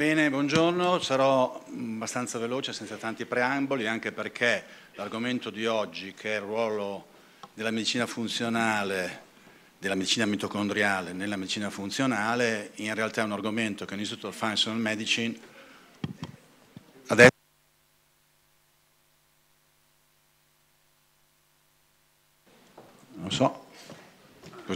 Bene, buongiorno, sarò abbastanza veloce senza tanti preamboli anche perché l'argomento di oggi che è il ruolo della medicina funzionale, della medicina mitocondriale nella medicina funzionale in realtà è un argomento che l'Institute of Functional Medicine adesso non so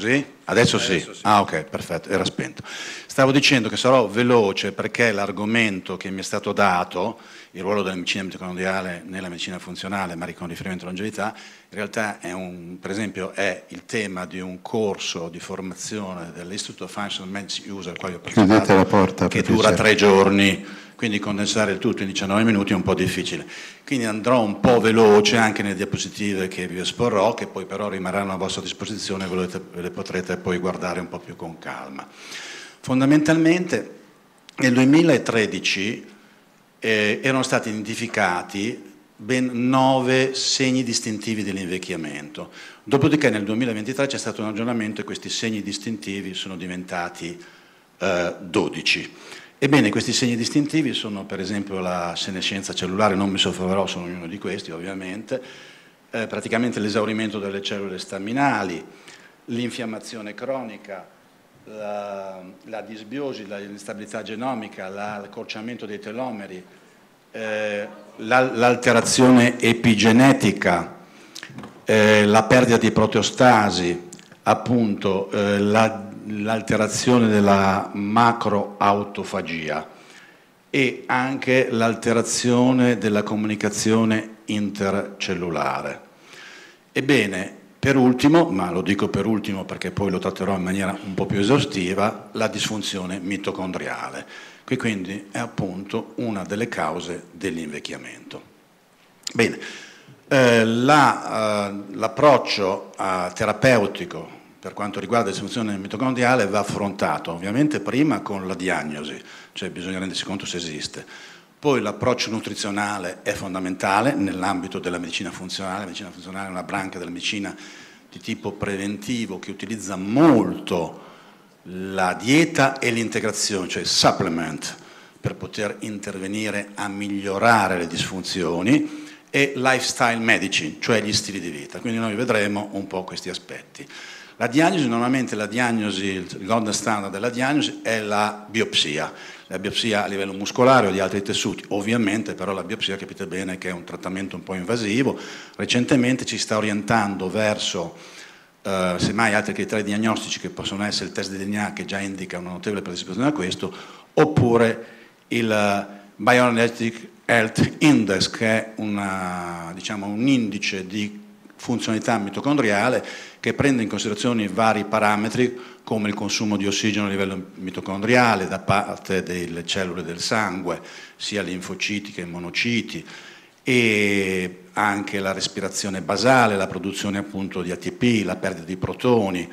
Così? Adesso, sì. Adesso sì. Ah ok, perfetto, era spento. Stavo dicendo che sarò veloce perché l'argomento che mi è stato dato, il ruolo della medicina mitocondriale nella medicina funzionale, ma con riferimento alla longevità, in realtà è un, per esempio è il tema di un corso di formazione dell'Istituto of Functional Medicine User, al quale ho partecipato, che dura tre giorni quindi condensare il tutto in 19 minuti è un po' difficile. Quindi andrò un po' veloce anche nelle diapositive che vi esporrò, che poi però rimarranno a vostra disposizione e ve le potrete poi guardare un po' più con calma. Fondamentalmente nel 2013 eh, erano stati identificati ben nove segni distintivi dell'invecchiamento. Dopodiché nel 2023 c'è stato un aggiornamento e questi segni distintivi sono diventati eh, 12. Ebbene, questi segni distintivi sono per esempio la senescenza cellulare, non mi soffermerò su ognuno di questi ovviamente, eh, praticamente l'esaurimento delle cellule staminali, l'infiammazione cronica, la, la disbiosi, l'instabilità genomica, l'accorciamento dei telomeri, eh, l'alterazione epigenetica, eh, la perdita di proteostasi, appunto eh, la l'alterazione della macroautofagia e anche l'alterazione della comunicazione intercellulare. Ebbene, per ultimo, ma lo dico per ultimo perché poi lo tratterò in maniera un po' più esaustiva, la disfunzione mitocondriale, che quindi è appunto una delle cause dell'invecchiamento. Bene, eh, la, eh, l'approccio eh, terapeutico per quanto riguarda la disfunzione mitocondriale va affrontato ovviamente prima con la diagnosi, cioè bisogna rendersi conto se esiste. Poi l'approccio nutrizionale è fondamentale nell'ambito della medicina funzionale. La medicina funzionale è una branca della medicina di tipo preventivo che utilizza molto la dieta e l'integrazione, cioè supplement, per poter intervenire a migliorare le disfunzioni e lifestyle medicine, cioè gli stili di vita. Quindi noi vedremo un po' questi aspetti. La diagnosi, normalmente la diagnosi, il gold standard della diagnosi è la biopsia, la biopsia a livello muscolare o di altri tessuti, ovviamente però la biopsia capite bene che è un trattamento un po' invasivo, recentemente ci sta orientando verso eh, semmai altri criteri diagnostici che possono essere il test di DNA che già indica una notevole predisposizione a questo, oppure il eh, Bioenergetic Health Index che è una, diciamo, un indice di funzionalità mitocondriale che prende in considerazione vari parametri come il consumo di ossigeno a livello mitocondriale da parte delle cellule del sangue, sia linfociti che monociti, e anche la respirazione basale, la produzione appunto di ATP, la perdita di protoni,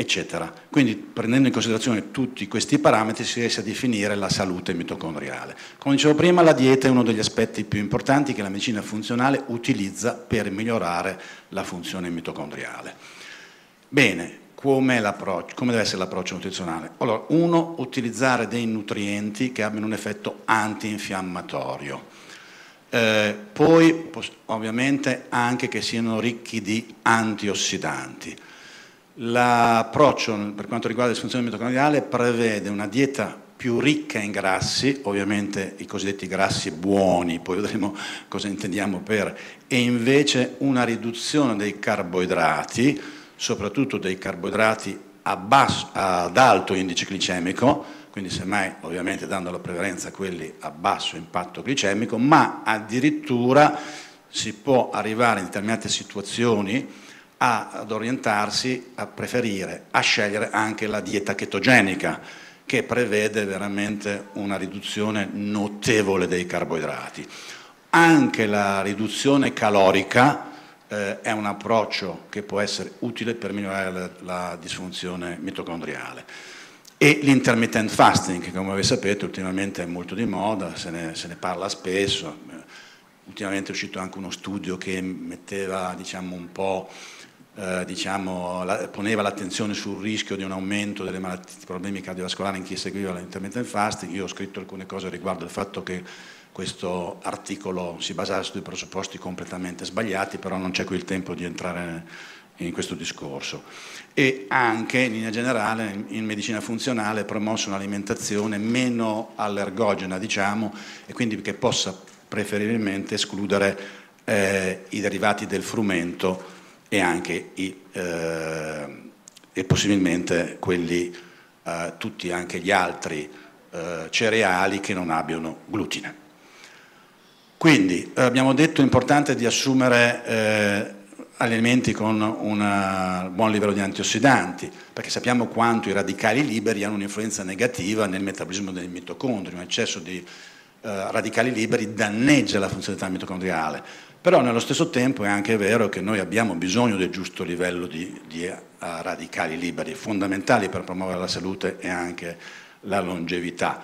eccetera. Quindi prendendo in considerazione tutti questi parametri si riesce a definire la salute mitocondriale. Come dicevo prima, la dieta è uno degli aspetti più importanti che la medicina funzionale utilizza per migliorare la funzione mitocondriale. Bene, come, come deve essere l'approccio nutrizionale? Allora, uno, utilizzare dei nutrienti che abbiano un effetto antinfiammatorio. Eh, poi, ovviamente, anche che siano ricchi di antiossidanti L'approccio per quanto riguarda la disfunzione mitocondriale prevede una dieta più ricca in grassi, ovviamente i cosiddetti grassi buoni, poi vedremo cosa intendiamo per, e invece una riduzione dei carboidrati, soprattutto dei carboidrati basso, ad alto indice glicemico, quindi semmai ovviamente dando la prevalenza a quelli a basso impatto glicemico, ma addirittura si può arrivare in determinate situazioni ad orientarsi, a preferire, a scegliere anche la dieta chetogenica che prevede veramente una riduzione notevole dei carboidrati. Anche la riduzione calorica eh, è un approccio che può essere utile per migliorare la, la disfunzione mitocondriale. E l'intermittent fasting, che come sapete ultimamente è molto di moda, se ne, se ne parla spesso, ultimamente è uscito anche uno studio che metteva diciamo, un po' eh, diciamo, la, poneva l'attenzione sul rischio di un aumento dei problemi cardiovascolari in chi seguiva l'intermittent fasting. Io ho scritto alcune cose riguardo il fatto che questo articolo si basava su dei presupposti completamente sbagliati, però non c'è qui il tempo di entrare in questo discorso. E anche in linea generale in medicina funzionale è promossa un'alimentazione meno allergogena, diciamo, e quindi che possa preferibilmente escludere eh, i derivati del frumento e anche i, eh, e possibilmente quelli, eh, tutti anche gli altri eh, cereali che non abbiano glutine. Quindi eh, abbiamo detto importante di assumere eh, alimenti con un buon livello di antiossidanti, perché sappiamo quanto i radicali liberi hanno un'influenza negativa nel metabolismo dei mitocondri, un eccesso di eh, radicali liberi danneggia la funzionalità mitocondriale però nello stesso tempo è anche vero che noi abbiamo bisogno del giusto livello di, di uh, radicali liberi, fondamentali per promuovere la salute e anche la longevità.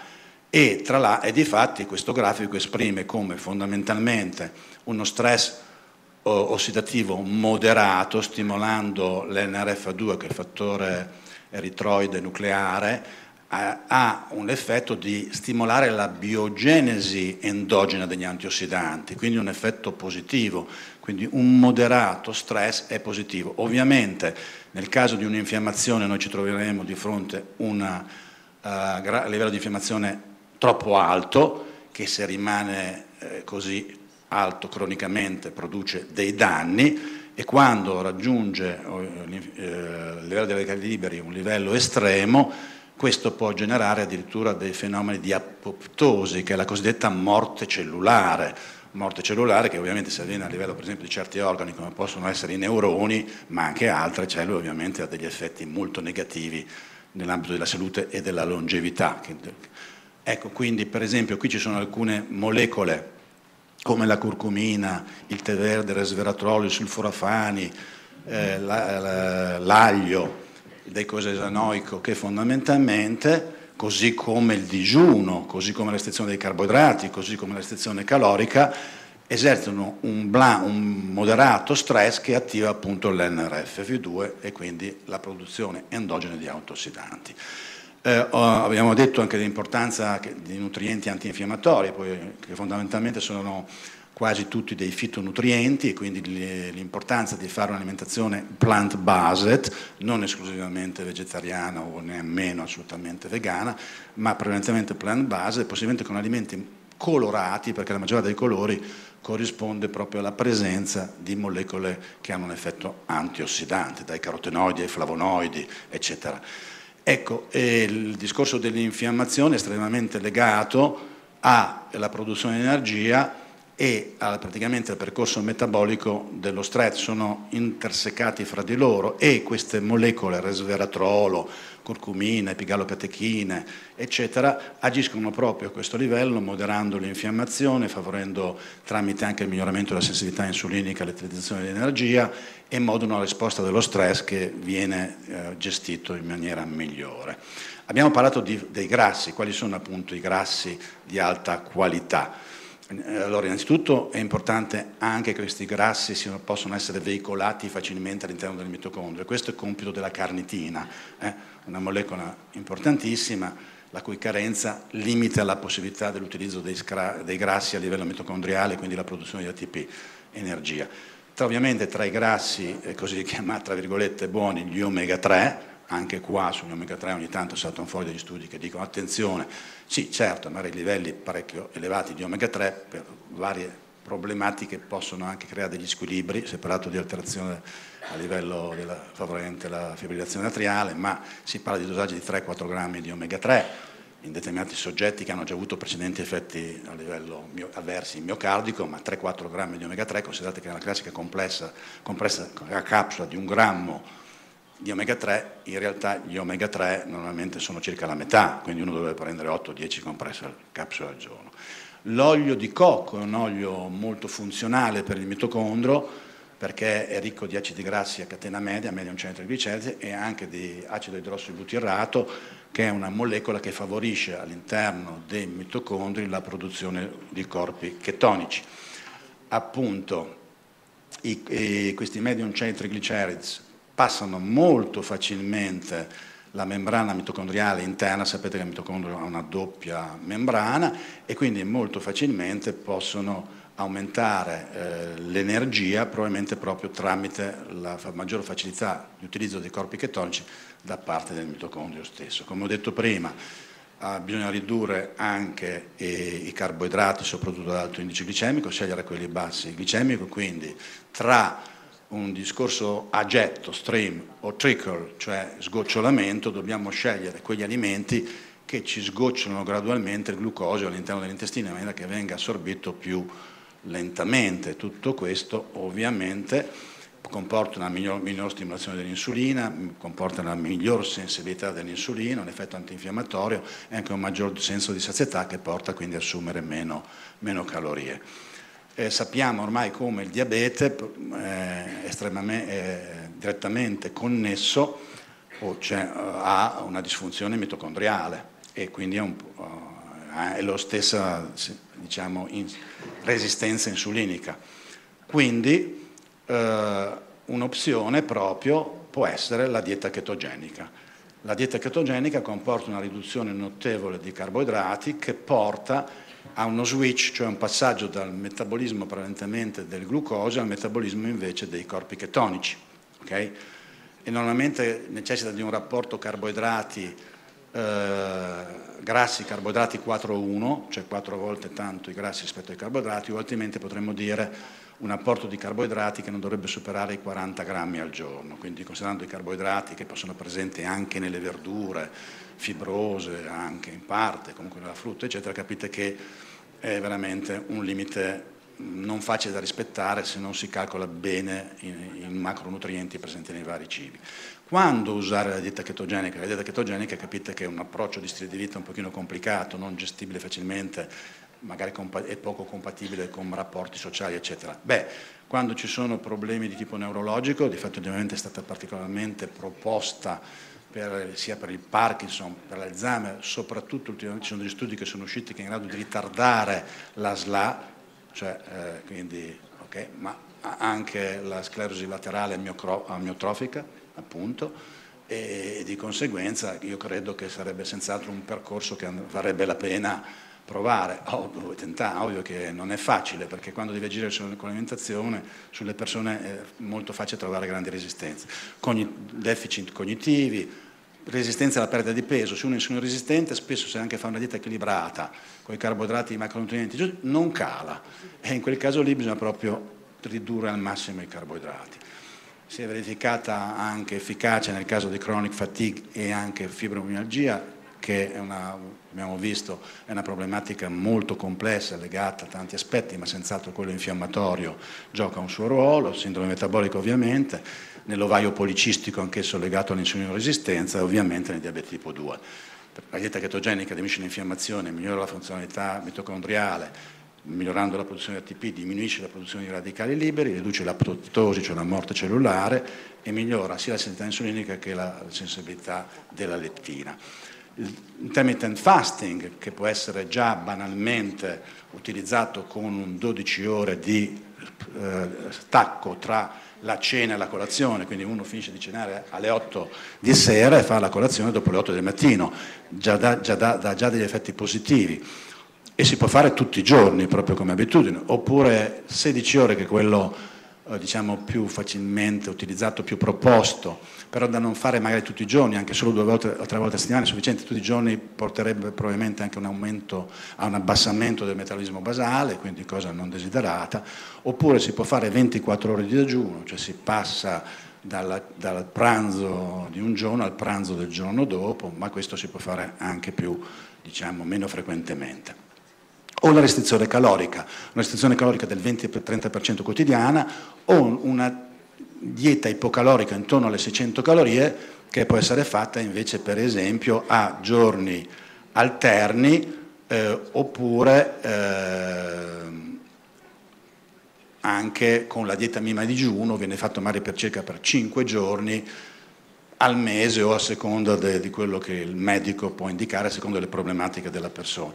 E tra l'altro, e di fatti questo grafico esprime come fondamentalmente uno stress ossidativo moderato, stimolando l'NRF2, che è il fattore eritroide nucleare, ha un effetto di stimolare la biogenesi endogena degli antiossidanti, quindi un effetto positivo, quindi un moderato stress è positivo. Ovviamente nel caso di un'infiammazione noi ci troveremo di fronte a un uh, livello di infiammazione troppo alto, che se rimane eh, così alto cronicamente produce dei danni e quando raggiunge eh, il livello dei radicali un livello estremo questo può generare addirittura dei fenomeni di apoptosi, che è la cosiddetta morte cellulare, morte cellulare che ovviamente se avviene a livello per esempio di certi organi come possono essere i neuroni, ma anche altre cellule ovviamente ha degli effetti molto negativi nell'ambito della salute e della longevità. Ecco, quindi per esempio qui ci sono alcune molecole come la curcumina, il tè verde, il resveratrolo, il sulforafani, eh, l'aglio, deicosesanoico che fondamentalmente, così come il digiuno, così come la restrizione dei carboidrati, così come la restrizione calorica, esercitano un, blan, un moderato stress che attiva appunto l'NRF2 e quindi la produzione endogena di antiossidanti. Eh, abbiamo detto anche dell'importanza di nutrienti antinfiammatori, che fondamentalmente sono quasi tutti dei fitonutrienti e quindi l'importanza di fare un'alimentazione plant-based, non esclusivamente vegetariana o nemmeno assolutamente vegana, ma prevalentemente plant-based, possibilmente con alimenti colorati, perché la maggior parte dei colori corrisponde proprio alla presenza di molecole che hanno un effetto antiossidante, dai carotenoidi ai flavonoidi, eccetera. Ecco, il discorso dell'infiammazione è estremamente legato alla produzione di energia e praticamente il percorso metabolico dello stress sono intersecati fra di loro e queste molecole, resveratrolo, curcumina, epigallopatechine, eccetera, agiscono proprio a questo livello, moderando l'infiammazione, favorendo tramite anche il miglioramento della sensibilità insulinica all'utilizzazione di energia e modulano la risposta dello stress che viene eh, gestito in maniera migliore. Abbiamo parlato di, dei grassi, quali sono appunto i grassi di alta qualità? Eh, allora, innanzitutto è importante anche che questi grassi siano, possano essere veicolati facilmente all'interno del mitocondrio. Questo è il compito della carnitina, eh? una molecola importantissima la cui carenza limita la possibilità dell'utilizzo dei, dei, grassi a livello mitocondriale, quindi la produzione di ATP, energia. Tra, ovviamente tra i grassi eh, così chiamati, tra virgolette, buoni, gli omega 3, anche qua sugli omega 3 ogni tanto saltano fuori degli studi che dicono attenzione, sì certo, magari livelli parecchio elevati di omega 3 per varie problematiche possono anche creare degli squilibri, si è parlato di alterazione a livello della, favorente alla fibrillazione atriale, ma si parla di dosaggi di 3-4 grammi di omega 3 in determinati soggetti che hanno già avuto precedenti effetti a livello mio, avversi miocardico, ma 3-4 grammi di omega 3, considerate che è una classica complessa, compressa capsula di un grammo di omega 3, in realtà gli omega 3 normalmente sono circa la metà, quindi uno dovrebbe prendere 8-10 compresse capsule al giorno. L'olio di cocco è un olio molto funzionale per il mitocondrio perché è ricco di acidi grassi a catena media, media un centro di gliceride e anche di acido idrossibutirrato che è una molecola che favorisce all'interno dei mitocondri la produzione di corpi chetonici. appunto i, i, questi medium chain triglycerides passano molto facilmente la membrana mitocondriale interna, sapete che il mitocondrio ha una doppia membrana e quindi molto facilmente possono aumentare eh, l'energia probabilmente proprio tramite la maggiore facilità di utilizzo dei corpi chetonici da parte del mitocondrio stesso. Come ho detto prima, eh, bisogna ridurre anche eh, i carboidrati, soprattutto ad alto indice glicemico, scegliere quelli bassi glicemico, quindi tra un discorso a getto, stream o trickle, cioè sgocciolamento, dobbiamo scegliere quegli alimenti che ci sgocciolano gradualmente il glucosio all'interno dell'intestino in maniera che venga assorbito più lentamente. Tutto questo ovviamente comporta una miglior, miglior stimolazione dell'insulina, comporta una miglior sensibilità dell'insulina, un effetto antinfiammatorio e anche un maggior senso di sazietà che porta quindi ad assumere meno, meno calorie. Eh, sappiamo ormai come il diabete è eh, estremamente, è direttamente connesso o cioè, ha una disfunzione mitocondriale e quindi è, un, è la stessa diciamo, in, resistenza insulinica. Quindi eh, un'opzione proprio può essere la dieta chetogenica. La dieta chetogenica comporta una riduzione notevole di carboidrati che porta a uno switch, cioè un passaggio dal metabolismo prevalentemente del glucosio al metabolismo invece dei corpi chetonici. Okay? E normalmente necessita di un rapporto carboidrati eh, grassi, carboidrati 4-1, cioè 4 volte tanto i grassi rispetto ai carboidrati, o altrimenti potremmo dire un apporto di carboidrati che non dovrebbe superare i 40 grammi al giorno, quindi considerando i carboidrati che possono essere presenti anche nelle verdure, fibrose anche in parte, comunque nella frutta, eccetera, capite che è veramente un limite non facile da rispettare se non si calcola bene i, macronutrienti presenti nei vari cibi. Quando usare la dieta chetogenica? La dieta chetogenica capite che è un approccio di stile di vita un pochino complicato, non gestibile facilmente, magari è poco compatibile con rapporti sociali, eccetera. Beh, quando ci sono problemi di tipo neurologico, di fatto ovviamente è stata particolarmente proposta per, sia per il Parkinson, per l'Alzheimer, soprattutto ultimamente ci sono degli studi che sono usciti che è in grado di ritardare la SLA, cioè, eh, quindi, okay, ma anche la sclerosi laterale amiotrofica, appunto, e di conseguenza io credo che sarebbe senz'altro un percorso che varrebbe la pena provare, oh, tentare, ovvio che non è facile perché quando devi agire con l'alimentazione sulle persone è molto facile trovare grandi resistenze, Cogni- deficit cognitivi, resistenza alla perdita di peso, se uno è insulino resistente spesso se anche fa una dieta equilibrata con i carboidrati e i macronutrienti non cala. E in quel caso lì bisogna proprio ridurre al massimo i carboidrati. Si è verificata anche efficacia nel caso di chronic fatigue e anche fibromialgia che è una, abbiamo visto è una problematica molto complessa legata a tanti aspetti, ma senz'altro quello infiammatorio gioca un suo ruolo, sindrome metabolica ovviamente, nell'ovaio policistico anch'esso legato all'insulino resistenza e ovviamente nel diabete tipo 2. La dieta chetogenica diminuisce l'infiammazione, migliora la funzionalità mitocondriale, migliorando la produzione di ATP, diminuisce la produzione di radicali liberi, riduce l'apoptosi, cioè la morte cellulare, e migliora sia la sensibilità insulinica che la sensibilità della lettina. Intermittent fasting, che può essere già banalmente utilizzato con un 12 ore di eh, stacco tra la cena e la colazione, quindi uno finisce di cenare alle 8 di sera e fa la colazione dopo le 8 del mattino, già dà, già dà già degli effetti positivi. E si può fare tutti i giorni proprio come abitudine, oppure 16 ore che quello eh, diciamo, più facilmente utilizzato, più proposto, però da non fare magari tutti i giorni, anche solo due volte o tre volte a settimana è sufficiente, tutti i giorni porterebbe probabilmente anche un aumento, a un abbassamento del metabolismo basale, quindi cosa non desiderata, oppure si può fare 24 ore di digiuno, cioè si passa dal, dal pranzo di un giorno al pranzo del giorno dopo, ma questo si può fare anche più, diciamo, meno frequentemente o la restrizione calorica, una restrizione calorica del 20-30% quotidiana o una dieta ipocalorica intorno alle 600 calorie che può essere fatta invece per esempio a giorni alterni eh, oppure eh, anche con la dieta mima digiuno viene fatto magari per circa per 5 giorni al mese o a seconda de, di quello che il medico può indicare, a seconda delle problematiche della persona.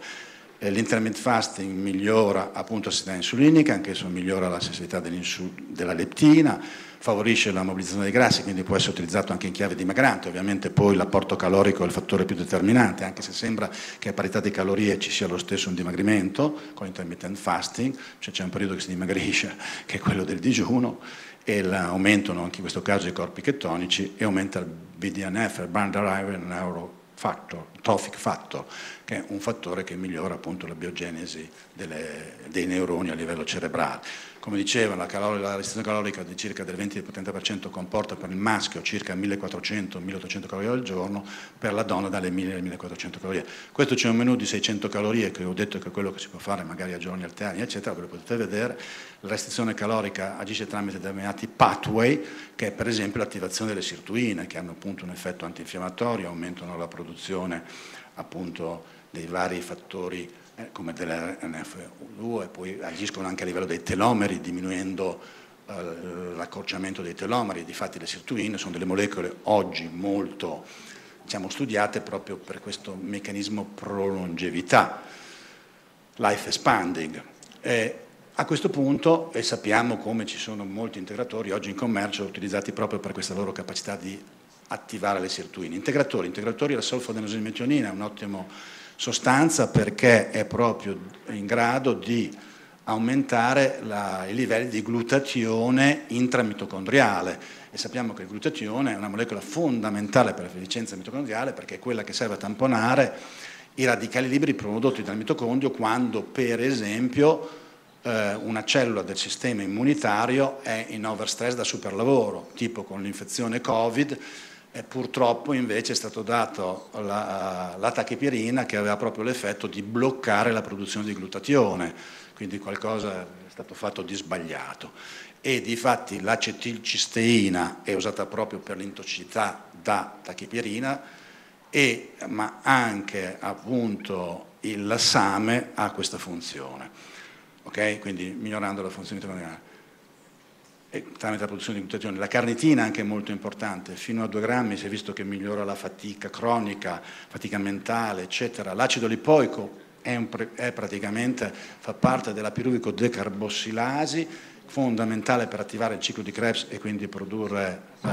L'intermittent fasting migliora appunto sensibilità insulinica, anche se migliora la sensibilità della leptina, favorisce la mobilizzazione dei grassi, quindi può essere utilizzato anche in chiave dimagrante, ovviamente poi l'apporto calorico è il fattore più determinante, anche se sembra che a parità di calorie ci sia lo stesso un dimagrimento con l'intermittent fasting, cioè c'è un periodo che si dimagrisce che è quello del digiuno e aumentano anche in questo caso i corpi chetonici e aumenta il BDNF, il Brand Derived Neurofactor, Trophic Factor, che è un fattore che migliora appunto la biogenesi delle, dei neuroni a livello cerebrale. Come diceva, la, calorica, la restrizione calorica di circa del 20-30% comporta per il maschio circa 1400-1800 calorie al giorno, per la donna dalle 1000-1400 calorie. Questo c'è un menù di 600 calorie che ho detto che è quello che si può fare magari a giorni alterni, eccetera, ve lo potete vedere. La restrizione calorica agisce tramite determinati pathway, che è per esempio l'attivazione delle sirtuine, che hanno appunto un effetto antinfiammatorio, aumentano la produzione appunto dei vari fattori eh, come dell'NF2 e poi agiscono anche a livello dei telomeri diminuendo eh, l'accorciamento dei telomeri, difatti le sirtuine sono delle molecole oggi molto diciamo, studiate proprio per questo meccanismo prolongevità, life expanding. E a questo punto, e sappiamo come ci sono molti integratori oggi in commercio utilizzati proprio per questa loro capacità di attivare le sirtuine. Integratori, integratori la solfodenosilmetionina è un ottimo sostanza perché è proprio in grado di aumentare la, i livelli di glutatione intramitocondriale e sappiamo che il glutatione è una molecola fondamentale per l'efficienza mitocondriale perché è quella che serve a tamponare i radicali liberi prodotti dal mitocondrio quando per esempio eh, una cellula del sistema immunitario è in overstress da superlavoro, tipo con l'infezione Covid e purtroppo invece è stato dato la, la tachipirina che aveva proprio l'effetto di bloccare la produzione di glutatione, quindi qualcosa è stato fatto di sbagliato. E di fatti l'acetilcisteina è usata proprio per l'intossicità da tachipirina, e, ma anche appunto il same ha questa funzione, okay? quindi migliorando la funzione mitocondriale tramite la produzione di glutatione. La carnitina anche è molto importante, fino a 2 grammi si è visto che migliora la fatica cronica, fatica mentale, eccetera. L'acido lipoico è, è praticamente, fa parte della piruvico decarbossilasi, fondamentale per attivare il ciclo di Krebs e quindi produrre uh,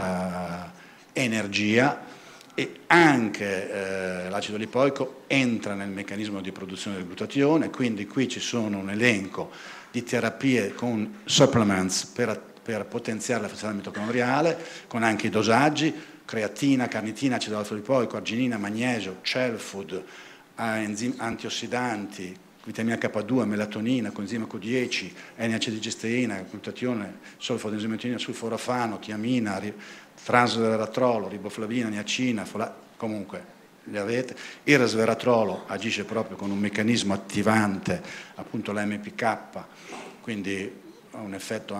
energia e anche eh, l'acido lipoico entra nel meccanismo di produzione del glutatione, quindi qui ci sono un elenco di terapie con supplements per per potenziare la funzione mitocondriale con anche i dosaggi, creatina, carnitina, acido alfa-lipoico, arginina, magnesio, cell food, antiossidanti, vitamina K2, melatonina, coenzima Q10, NACD-cisteina, glutatione, solfodensimotina, sulforafano, tiamina, transveratrolo, riboflavina, niacina, comunque li avete. Il resveratrolo agisce proprio con un meccanismo attivante, appunto l'MPK, quindi ha un effetto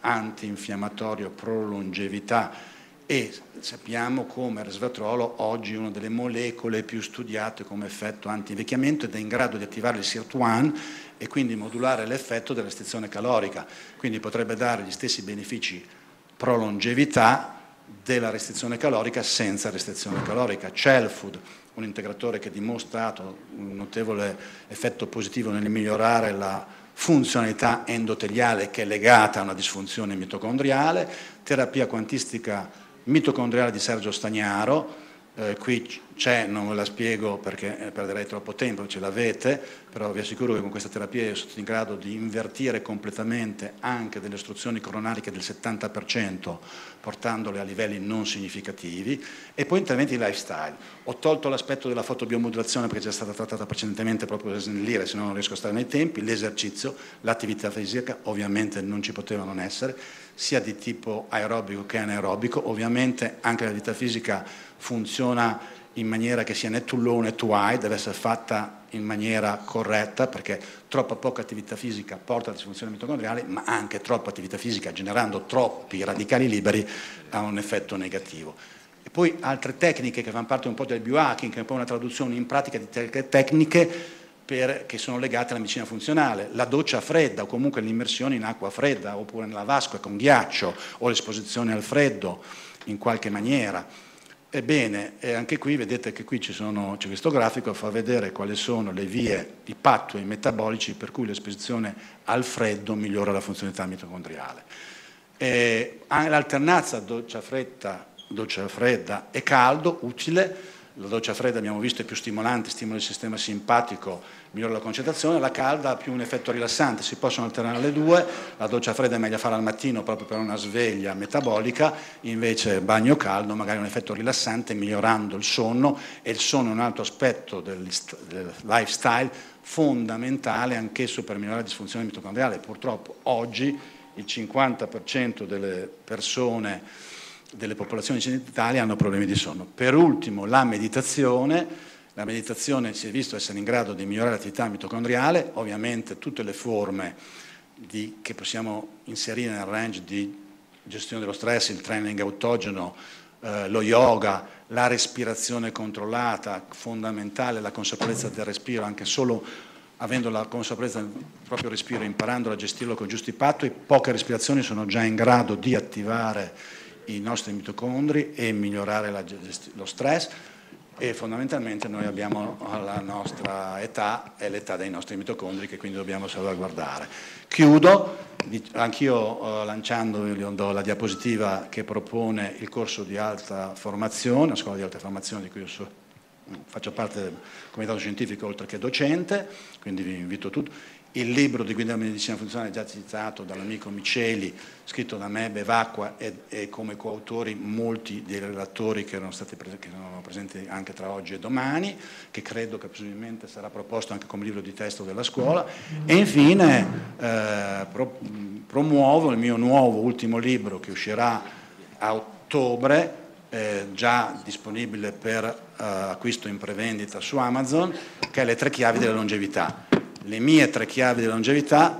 antinfiammatorio pro longevità e sappiamo come il resveratrolo oggi è una delle molecole più studiate come effetto anti-invecchiamento ed è in grado di attivare il SIRT1 e quindi modulare l'effetto della restrizione calorica, quindi potrebbe dare gli stessi benefici pro longevità della restrizione calorica senza restrizione calorica. Cell Food, un integratore che ha dimostrato un notevole effetto positivo nel migliorare la funzionalità endoteliale che è legata a una disfunzione mitocondriale, terapia quantistica mitocondriale di Sergio Stagnaro, eh, qui c'è, non ve la spiego perché eh, perderei troppo tempo, ce l'avete, però vi assicuro che con questa terapia sono in grado di invertire completamente anche delle ostruzioni coronariche del 70%, portandole a livelli non significativi, e poi interventi di lifestyle. Ho tolto l'aspetto della fotobiomodulazione perché è già stata trattata precedentemente proprio per snellire, se no non riesco a stare nei tempi, l'esercizio, l'attività fisica, ovviamente non ci poteva non essere, sia di tipo aerobico che anaerobico, ovviamente anche l'attività fisica funziona in maniera che sia né too low né too high, deve essere fatta in maniera corretta perché troppa poca attività fisica porta a disfunzioni mitocondriali, ma anche troppa attività fisica generando troppi radicali liberi ha un effetto negativo. E poi altre tecniche che fanno parte un po' del biohacking, che è un po' una traduzione in pratica di tecniche per, che sono legate alla medicina funzionale, la doccia fredda o comunque l'immersione in acqua fredda oppure nella vasca con ghiaccio o l'esposizione al freddo in qualche maniera Ebbene, anche qui vedete che qui c'è questo grafico che fa vedere quali sono le vie, i pathway metabolici per cui l'esposizione al freddo migliora la funzionalità mitocondriale. L'alternanza doccia fredda, doccia fredda e caldo, utile, la doccia fredda abbiamo visto è più stimolante, stimola il sistema simpatico, migliora la concentrazione, la calda ha più un effetto rilassante, si possono alternare le due, la doccia fredda è meglio fare al mattino proprio per una sveglia metabolica, invece bagno caldo magari un effetto rilassante migliorando il sonno e il sonno è un altro aspetto del, lifestyle fondamentale anch'esso per migliorare la disfunzione mitocondriale. Purtroppo oggi il 50% delle persone delle popolazioni occidentali hanno problemi di sonno. Per ultimo la meditazione, la meditazione si è visto essere in grado di migliorare l'attività mitocondriale, ovviamente tutte le forme di, che possiamo inserire nel range di gestione dello stress, il training autogeno, eh, lo yoga, la respirazione controllata, fondamentale la consapevolezza del respiro, anche solo avendo la consapevolezza del proprio respiro, imparando a gestirlo con giusti patto, poche respirazioni sono già in grado di attivare i nostri mitocondri e migliorare la, lo stress e fondamentalmente noi abbiamo la nostra età e l'età dei nostri mitocondri che quindi dobbiamo salvaguardare. Chiudo, anch'io eh, lanciando la diapositiva che propone il corso di alta formazione, la scuola di alta formazione di cui io so, faccio parte del comitato scientifico oltre che docente, quindi vi invito tutti. Il libro di guida medicina funzionale già citato dall'amico Miceli, scritto da me, Bevacqua e, e, come coautori molti dei relatori che erano, stati che erano presenti anche tra oggi e domani, che credo che possibilmente sarà proposto anche come libro di testo della scuola. E infine eh, pro, promuovo il mio nuovo ultimo libro che uscirà a ottobre, eh, già disponibile per eh, acquisto in prevendita su Amazon, che è Le tre chiavi della longevità le mie tre chiavi di longevità,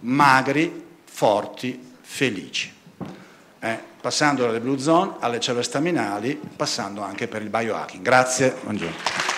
magri, forti, felici. Eh, passando dalle blue zone alle cellule staminali, passando anche per il biohacking. Grazie, buongiorno.